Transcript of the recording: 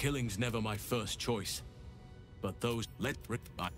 killing's never my first choice. But those let rip. by